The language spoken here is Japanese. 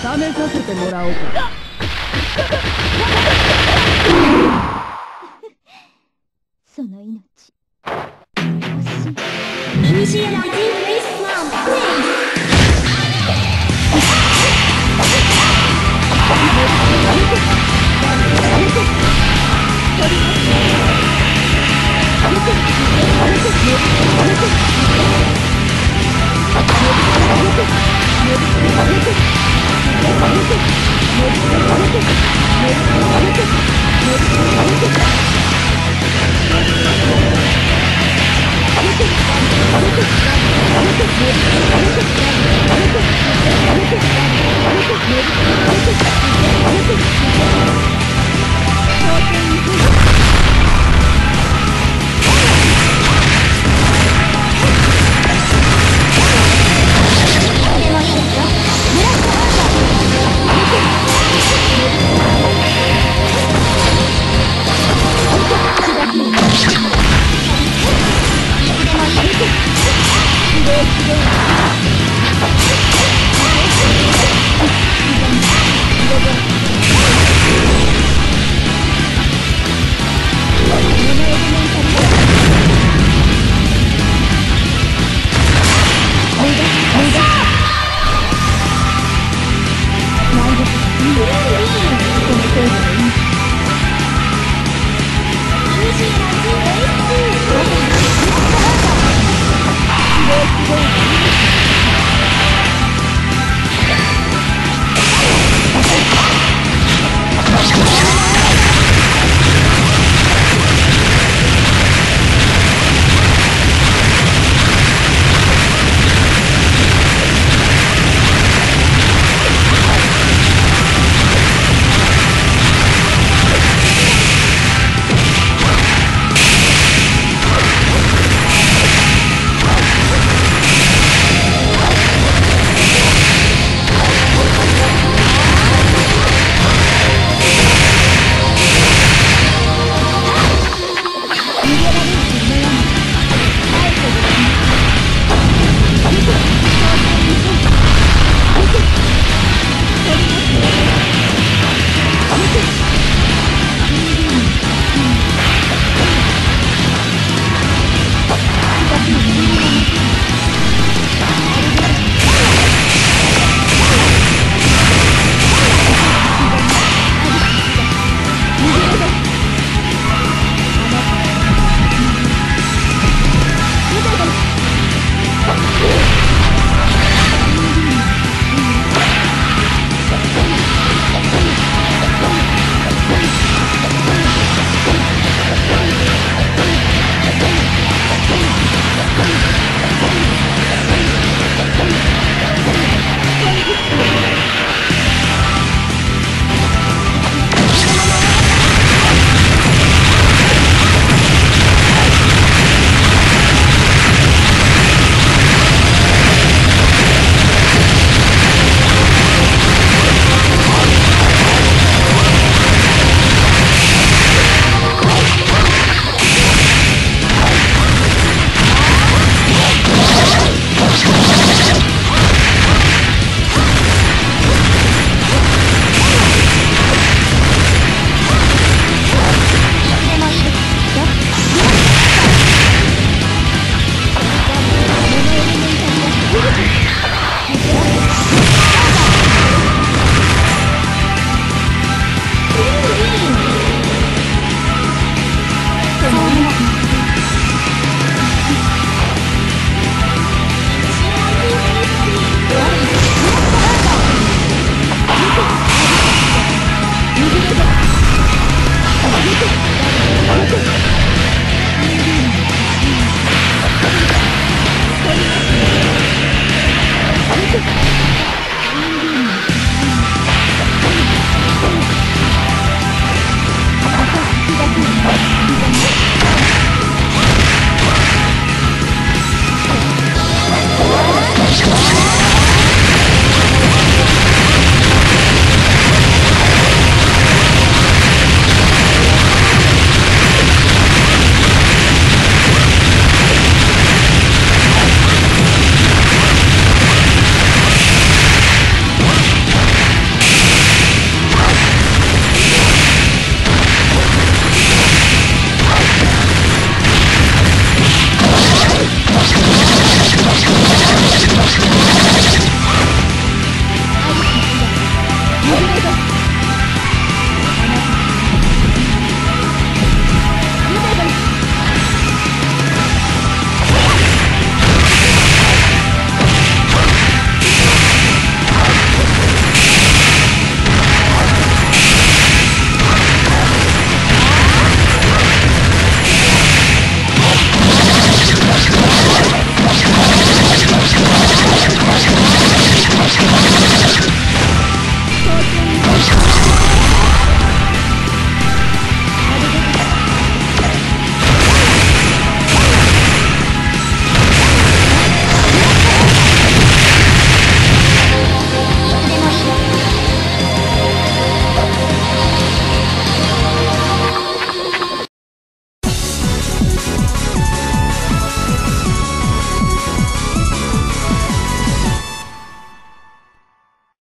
試させてもらおうか。その命。欲しい Oh, my God.